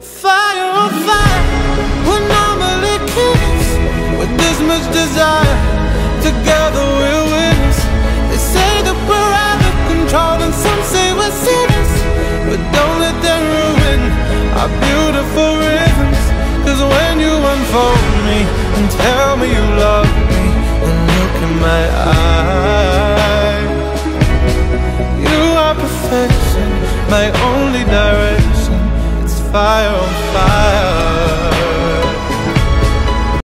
Fire on fire, we're normally kids with this much desire. Together we're winners. They say that we're out of control, and some say we're sinners. But don't let them ruin our beautiful rhythms. Cause when you unfold me and tell me you love me, and look in my eyes, you are perfection, my only direction. On fire.